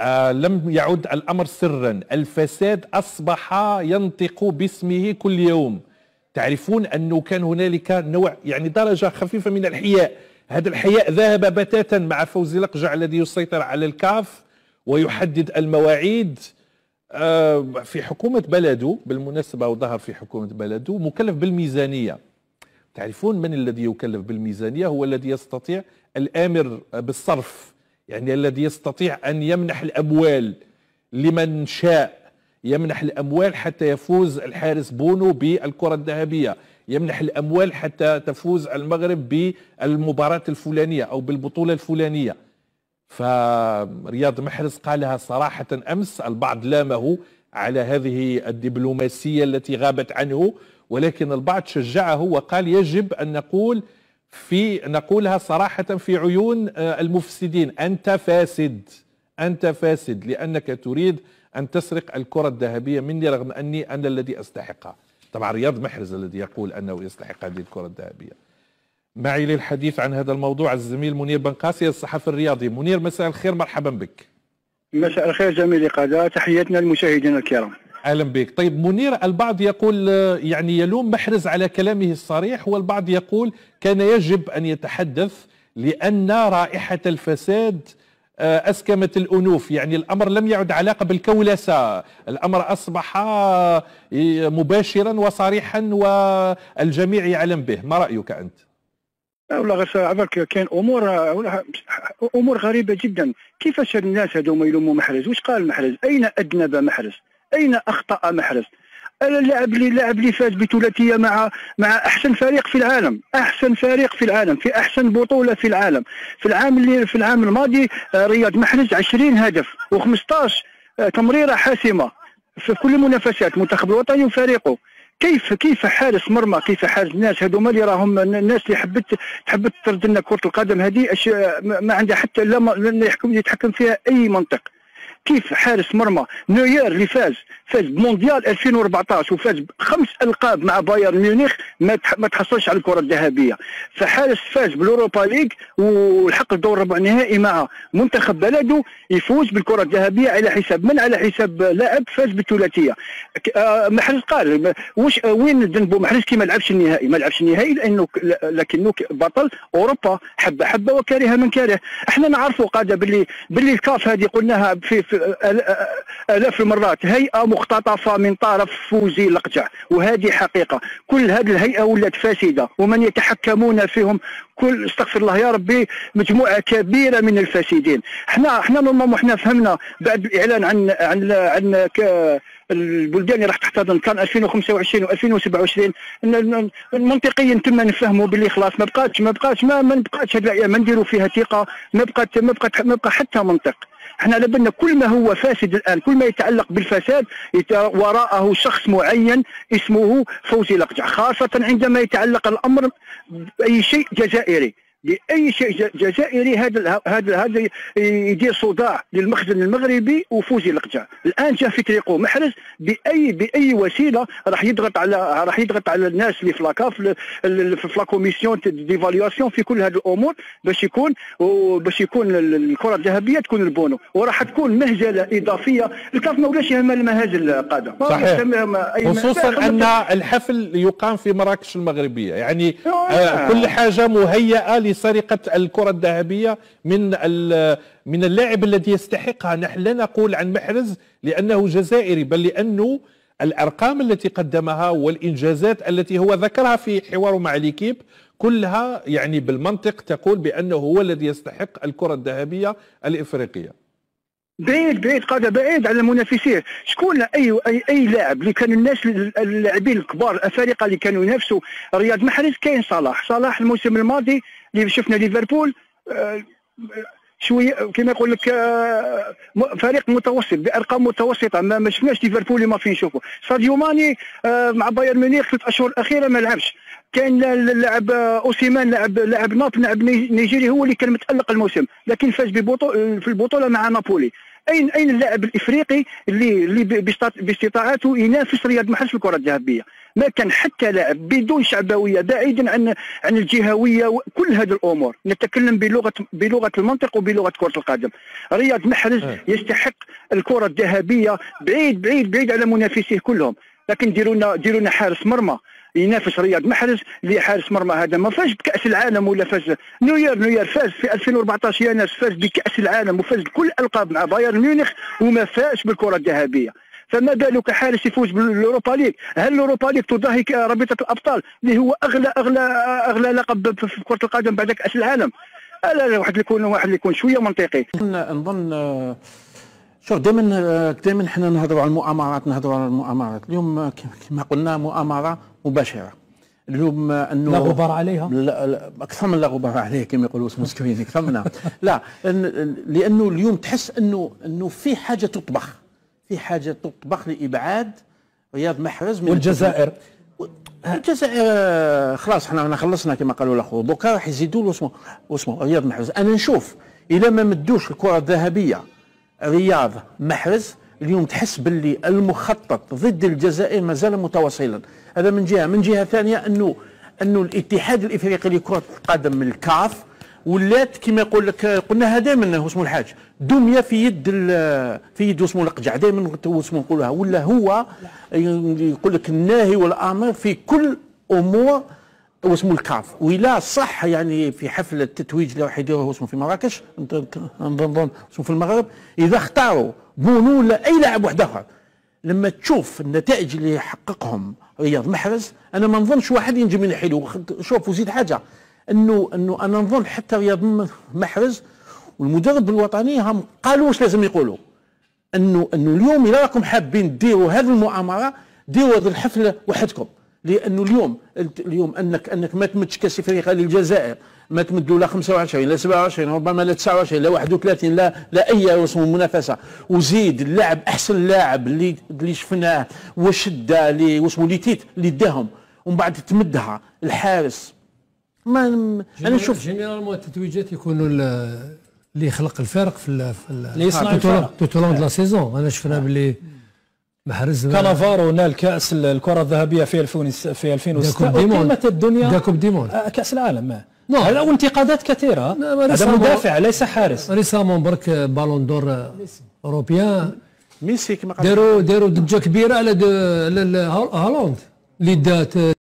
آه لم يعد الأمر سرا. الفساد أصبح ينطق باسمه كل يوم. تعرفون أنه كان هنالك نوع يعني درجة خفيفة من الحياء. هذا الحياء ذهب بتاتا مع فوزي لقجع الذي يسيطر على الكاف ويحدد المواعيد آه، في حكومة بلده بالمناسبة وظهر في حكومة بلده مكلف بالميزانية. تعرفون من الذي يكلف بالميزانية؟ هو الذي يستطيع الآمر بالصرف. يعني الذي يستطيع أن يمنح الأموال لمن شاء. يمنح الأموال حتى يفوز الحارس بونو بالكرة الذهبية. يمنح الأموال حتى تفوز المغرب بالمباراة الفلانية أو بالبطولة الفلانية. فرياض محرز قالها صراحة أمس البعض لامه على هذه الدبلوماسية التي غابت عنه ولكن البعض شجعه وقال يجب أن نقول في نقولها صراحة في عيون آه، المفسدين. أنت فاسد أنت فاسد لأنك تريد أن تسرق الكرة الذهبية مني رغم أني أنا الذي أستحقها طبعا رياض محرز الذي يقول أنه يستحق هذه الكرة الذهبية. معي للحديث عن هذا الموضوع الزميل منير بن قاسي الصحفي الرياضي. منير مساء الخير مرحبا بك. مساء الخير جميل قادة تحياتنا للمشاهدين الكرام. أهلا بك. طيب منير البعض يقول يعني يلوم محرز على كلامه الصريح والبعض يقول كان يجب أن يتحدث لأن رائحة الفساد آه، أسكمت الأنوف. يعني الأمر لم يعد علاقة بالكولسه الأمر أصبح آه، مباشرا وصريحا والجميع يعلم به. ما رأيك أنت؟ ولا غير عبرك كاين أمور أمور غريبة جدا. كيفاش الناس هذوما يلوموا محرز؟ واش قال محرز؟ أين اذنب محرز؟ أين أخطأ محرز؟ اللاعب اللي اللاعب اللي فاز بثلاثية مع مع أحسن فريق في العالم أحسن فريق في العالم في أحسن بطولة في العالم. في العام اللي في العام الماضي آه، رياض محرز 20 هدف و15 آه، تمريرة حاسمة في كل المنافسات المنتخب الوطني وفريقه. كيف كيف حارس مرمى كيف حارس الناس هذوما اللي راهم الناس اللي حبت تحب ترد لنا كرة القدم هذه ما عندها حتى لا يحكم يتحكم فيها أي منطق. كيف حارس مرمى نوير اللي فاز فاز بمونديال 2014 وفاز بخمس ألقاب مع بايرن ميونخ ما تحصلش على الكرة الذهبية. فحارس فاز بال Europa League والحق الدور ربع نهائي مع منتخب بلده يفوز بالكرة الذهبية على حساب من؟ على حساب لاعب فاز بالثلاثية. آه، محرز قال واش وين ذنبه محرز كي ما لعبش النهائي. ما لعبش النهائي لأنه لكنه بطل أوروبا حبة حبة وكاره من كاره. إحنا نعرفوا قاده باللي باللي الكاف هذه قلناها في, في ألاف المرات. هيئة مختطفه من طرف فوزي لقجع وهذه حقيقة. كل هذه الهيئة ولات فاسدة. ومن يتحكمون فيهم كل استغفر الله يا ربي مجموعة كبيرة من الفاسدين. إحنا إحنا نورمالمون إحنا فهمنا. بعد الاعلان عن عن عن البلدان اللي راح تحتضن. كان 2025 و2027 منطقيا تم نفهموا باللي خلاص ما بقاتش ما بقاتش ما, ما بقاتش هذه ما نديروا فيها ثقة. ما بقات ما بقات ما بقى حتى منطق. إحنا على بالنا كل ما هو فاسد الآن كل ما يتعلق بالفساد وراءه شخص معين اسمه فوزي لقجع خاصة عندما يتعلق الأمر بأي شيء جزائري. باي شيء جزائري هذا هذا هذا يدير صداع للمخزن المغربي وفوزي القجع الآن جاء في طريقه محرز باي بأي وسيلة راح يضغط على راح يضغط على الناس اللي في la CAF في la commission d'évaluation في كل هذه الأمور باش يكون باش يكون الكرة الذهبية تكون البونو. وراح تكون مهزلة إضافية. الكاف ما ولاش يهمل المهازل القادم صحيح. خصوصا أن الحفل يقام في مراكش المغربية. يعني آه كل حاجة مهيئة لسرقة الكرة الذهبية من من اللاعب الذي يستحقها. نحن لا نقول عن محرز لأنه جزائري بل لأنه الأرقام التي قدمها والإنجازات التي هو ذكرها في حواره مع ليكيب كلها يعني بالمنطق تقول بأنه هو الذي يستحق الكرة الذهبية الإفريقية. بعيد بعيد قاعدة بعيد على المنافسين. شكون أي أي, أي لاعب اللي كانوا الناس اللاعبين الكبار الافارقه اللي كانوا ينافسوا؟ رياض محرز كاين صلاح. صلاح الموسم الماضي اللي شفنا ليفربول آه، شوية كما يقول لك آه، فريق متوسط بأرقام متوسطة. ما, شفناش ليفربول اللي ما فين نشوفه ساديو ماني آه، مع بايرن ميونخ ثلاث أشهر الأخيرة ما لعبش. كان اللاعب أوسيمان لاعب لاعب نابولي لاعب نيجيري هو اللي كان متألق الموسم. لكن فاز ببطولة في البطولة مع نابولي. اين أين اللاعب الإفريقي اللي اللي باستطاعته ينافس رياض محرز في الكرة الذهبية؟ ما كان حتى لاعب بدون شعبوية بعيدا عن عن الجهوية كل هذه الأمور. نتكلم بلغة بلغة المنطق وبلغة كرة القدم. رياض محرز إيه. يستحق الكرة الذهبية بعيد بعيد بعيد على منافسيه كلهم. لكن ديروا لنا حارس مرمى. ينافس رياض محرز اللي حارس مرمى هذا. ما فاز بكأس العالم ولا فاز نوير نوير فاز في 2014 نوير فاز بكأس العالم وفاز بكل الالقاب مع بايرن ميونخ وما فاز بالكرة الذهبية. فما بالك حارس يفوز بالأوروبا ليغ؟ هل الأوروبا ليغ تضاهي رابطة الأبطال اللي هو أغلى أغلى أغلى لقب في كرة القدم بعد كأس العالم؟ لا واحد يكون واحد يكون شوية منطقي. نظن شوف دائما دائما إحنا نهضروا على المؤامرات نهضروا على المؤامرات. اليوم كما قلنا مؤامرة مباشرة. اليوم أنه لا غبار عليها؟ لا, لا أكثر من لا غبار عليها كما يقولوا مسكوين أكثر منها. لا لأنه اليوم تحس انه أنه في حاجة تطبخ. في حاجة تطبخ لإبعاد رياض محرز من والجزائر. الجزائر خلاص إحنا خلصنا كما قالوا الأخوة. دوكا راح يزيدوا له اسمه اسمه رياض محرز. أنا نشوف اذا ما مدوش الكرة الذهبية رياض محرز اليوم تحس باللي المخطط ضد الجزائر ما زال متواصلا. هذا من جهة. من جهة ثانية انه أنه الاتحاد الإفريقي لكرة القدم الكاف ولات كما يقول لك قلناها دائما اسمه الحاج. دمية في يد في يد اسمه الاقجع دائما اسمه نقولها ولا هو يقول لك الناهي والآمر في كل أمور واسمه الكاف. ولا صح يعني في حفل التتويج اللي راح يديروه اسمه في مراكش. نظن اسمه في المغرب. إذا اختاروا بونو ولا أي لاعب واحد اخر لما تشوف النتائج اللي يحققهم رياض محرز أنا ما نظنش واحد ينجم من يحيلو شوف وزيد حاجة. انه إنه أنا نظن حتى رياض محرز والمدرب الوطني هم قالوا واش لازم يقولوا. انه إنه اليوم اذا راكم حابين ديروا هذه المؤامرة ديروا هذه الحفلة وحدكم. لأنه اليوم اليوم انك أنك ما تمدش كاس إفريقيا للجزائر. ما تمدوا لا 25 لا 27 ربما لا 29 لا 31 لا لا أي اسمه منافسة. وزيد اللاعب أحسن لاعب اللي اللي شفناه وشدة اللي واسمه اللي تيت اللي داهم. ومن بعد تمدها. الحارس ما أنا نشوف généralement التتويجات يكونوا اللي يخلق الفارق في اللي يصنع الفارق tout au long de la saison أنا شفنا باللي محرز كانافارو نال كأس الكرة الذهبية في 2000 في 2006 وقيمه الدنيا la Coupe du monde. آه، كأس العالم هذا وانتقادات كثيرة. هذا مدافع ليس حارس. récemment برك Ballon d'or européen ميسي كما داروا داروا ضجه كبيرة على هالاند اللي دات